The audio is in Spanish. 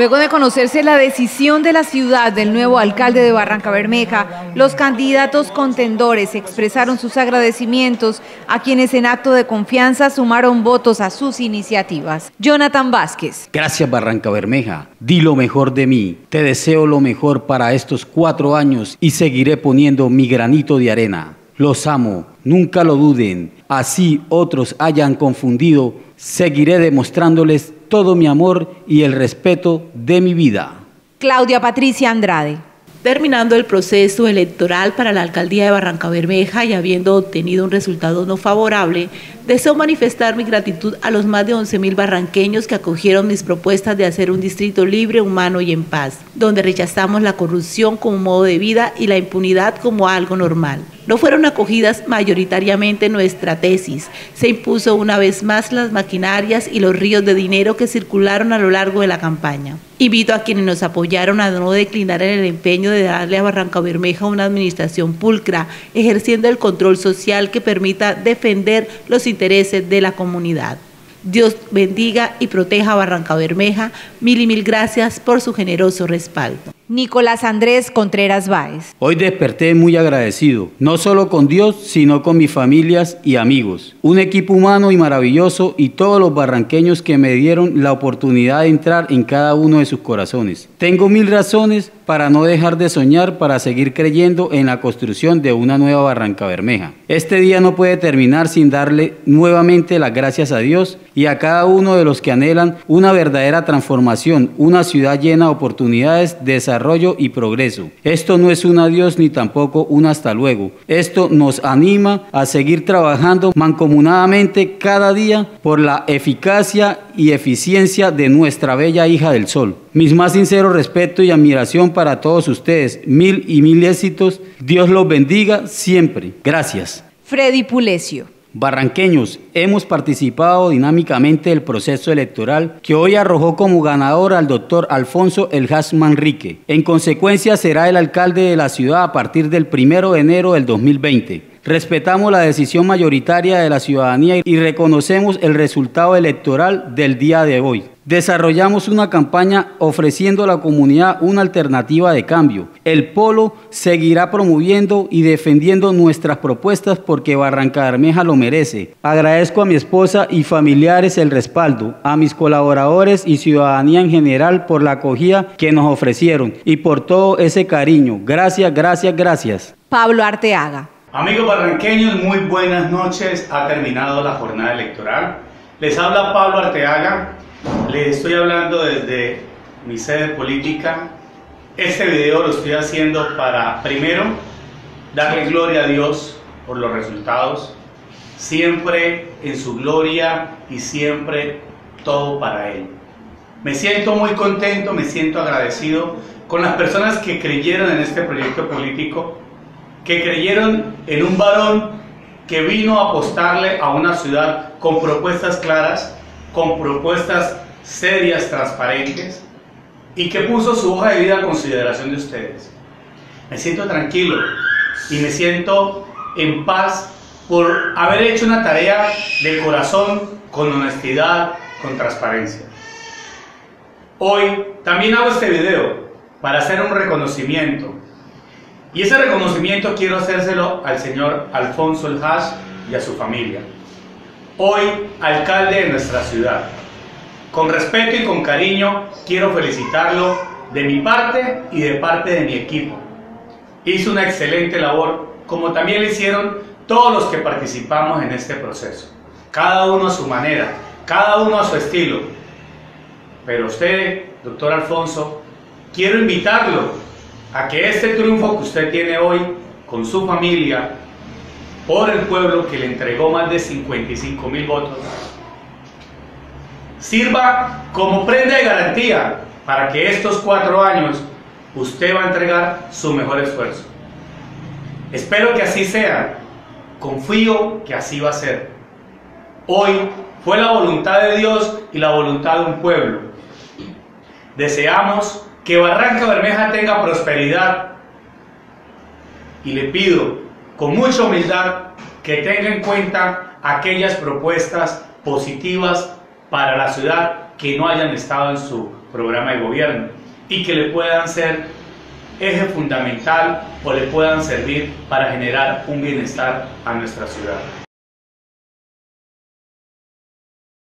Luego de conocerse la decisión de la ciudad del nuevo alcalde de Barranca Bermeja, los candidatos contendores expresaron sus agradecimientos a quienes en acto de confianza sumaron votos a sus iniciativas. Jonathan Vázquez. Gracias Barranca Bermeja, di lo mejor de mí, te deseo lo mejor para estos cuatro años y seguiré poniendo mi granito de arena. Los amo, nunca lo duden, así otros hayan confundido, seguiré demostrándoles todo mi amor y el respeto de mi vida. Claudia Patricia Andrade. Terminando el proceso electoral para la alcaldía de Barranca Bermeja y habiendo obtenido un resultado no favorable, deseo manifestar mi gratitud a los más de 11.000 barranqueños que acogieron mis propuestas de hacer un distrito libre, humano y en paz, donde rechazamos la corrupción como modo de vida y la impunidad como algo normal. No fueron acogidas mayoritariamente nuestra tesis. Se impuso una vez más las maquinarias y los ríos de dinero que circularon a lo largo de la campaña. Invito a quienes nos apoyaron a no declinar en el empeño de darle a Barranca Bermeja una administración pulcra, ejerciendo el control social que permita defender los intereses de la comunidad. Dios bendiga y proteja a Barranca Bermeja. Mil y mil gracias por su generoso respaldo. Nicolás Andrés Contreras Báez. Hoy desperté muy agradecido, no solo con Dios, sino con mis familias y amigos. Un equipo humano y maravilloso y todos los barranqueños que me dieron la oportunidad de entrar en cada uno de sus corazones. Tengo mil razones para no dejar de soñar, para seguir creyendo en la construcción de una nueva Barranca Bermeja. Este día no puede terminar sin darle nuevamente las gracias a Dios y a cada uno de los que anhelan una verdadera transformación, una ciudad llena de oportunidades, desarrollo y progreso. Esto no es un adiós ni tampoco un hasta luego. Esto nos anima a seguir trabajando mancomunadamente cada día por la eficacia y eficiencia de nuestra bella hija del sol. Mis más sinceros respeto y admiración para todos ustedes. Mil y mil éxitos. Dios los bendiga siempre. Gracias. Freddy Pulesio. Barranqueños, hemos participado dinámicamente del proceso electoral que hoy arrojó como ganador al doctor Alfonso Eljas Manrique. En consecuencia, será el alcalde de la ciudad a partir del primero de enero del 2020. Respetamos la decisión mayoritaria de la ciudadanía y reconocemos el resultado electoral del día de hoy. Desarrollamos una campaña ofreciendo a la comunidad una alternativa de cambio. El Polo seguirá promoviendo y defendiendo nuestras propuestas porque Barranca Bermeja lo merece. Agradezco a mi esposa y familiares el respaldo, a mis colaboradores y ciudadanía en general por la acogida que nos ofrecieron y por todo ese cariño. Gracias, gracias, gracias. Pablo Arteaga. Amigos barranqueños, muy buenas noches. Ha terminado la jornada electoral. Les habla Pablo Arteaga. Les estoy hablando desde mi sede política. Este video lo estoy haciendo para, primero, darle gloria a Dios por los resultados. Siempre en su gloria y siempre todo para Él. Me siento muy contento, me siento agradecido con las personas que creyeron en este proyecto político que creyeron en un varón que vino a apostarle a una ciudad con propuestas claras, con propuestas serias, transparentes, y que puso su hoja de vida a consideración de ustedes. Me siento tranquilo y me siento en paz por haber hecho una tarea de corazón, con honestidad, con transparencia. Hoy también hago este video para hacer un reconocimiento y ese reconocimiento quiero hacérselo al señor Alfonso El Hash y a su familia. Hoy, alcalde de nuestra ciudad. Con respeto y con cariño, quiero felicitarlo de mi parte y de parte de mi equipo. Hizo una excelente labor, como también lo hicieron todos los que participamos en este proceso. Cada uno a su manera, cada uno a su estilo. Pero usted, doctor Alfonso, quiero invitarlo a que este triunfo que usted tiene hoy con su familia, por el pueblo que le entregó más de 55 mil votos, sirva como prenda de garantía para que estos cuatro años usted va a entregar su mejor esfuerzo. Espero que así sea. Confío que así va a ser. Hoy fue la voluntad de Dios y la voluntad de un pueblo. Deseamos que Barranca Bermeja tenga prosperidad y le pido con mucha humildad que tenga en cuenta aquellas propuestas positivas para la ciudad que no hayan estado en su programa de gobierno y que le puedan ser eje fundamental o le puedan servir para generar un bienestar a nuestra ciudad.